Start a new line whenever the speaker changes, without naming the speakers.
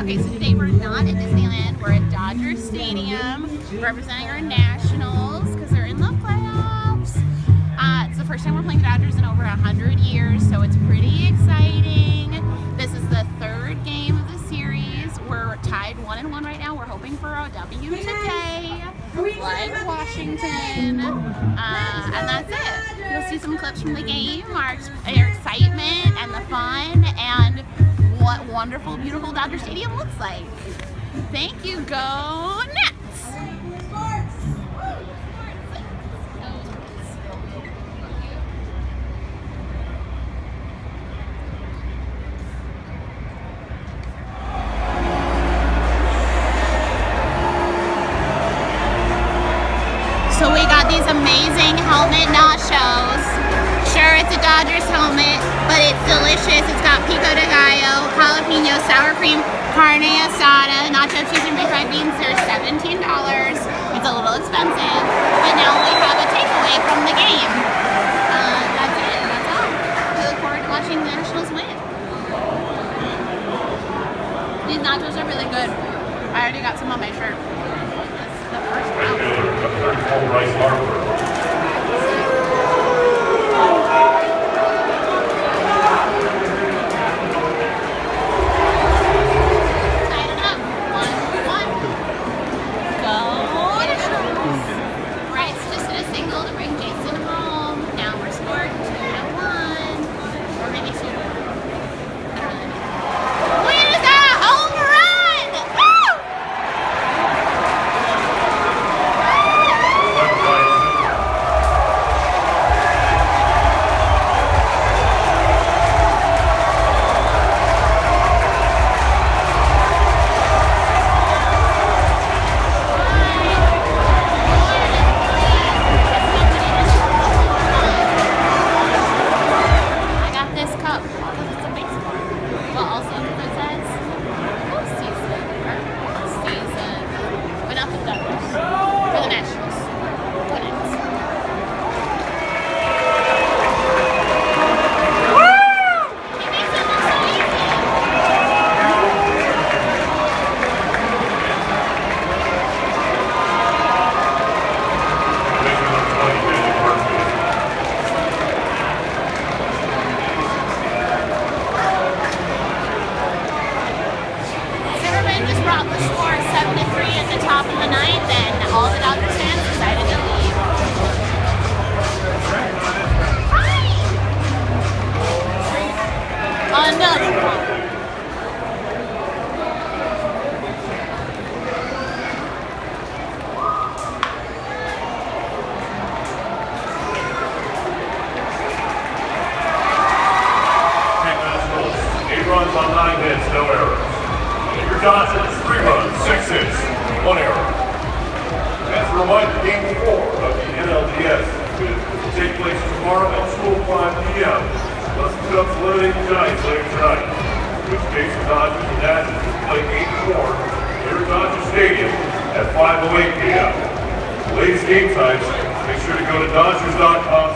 Okay, so today we're not at Disneyland. We're at Dodger Stadium, representing our Nationals because they're in the playoffs. Uh, it's the first time we're playing Dodgers in over 100 years, so it's pretty exciting. This is the third game of the series. We're tied one and one right now. We're hoping for a W today, like Washington. Uh, and that's it. You'll see some clips from the game, our, our excitement and the fun, and what wonderful, beautiful Dodger Stadium looks like. Thank you. Go Nats! So we got these amazing helmet nachos. Sure, it's a Dodgers helmet, but it's delicious. It's got pico sour cream, carne asada, nacho cheese, and refried beans. They're $17. It's a little expensive, but now we have a takeaway from the game. Uh, that's it. That's all. We look forward to watching the Nationals win. These nachos are really good. I already got some on my shirt. That's the first round. Brought the score 7 to 3 at the top of the ninth, and all the Dodgers fans decided to
Johnson, three runs, six hits, one error. As a reminder, game four of the NLDS will take place tomorrow at 2:05 p.m. Let's put up eliminate the Giants later tonight. Which case the Dodgers and Nationals will play game four here at Dodger Stadium at 5:08 p.m. The latest game times, make sure to go to Dodgers.com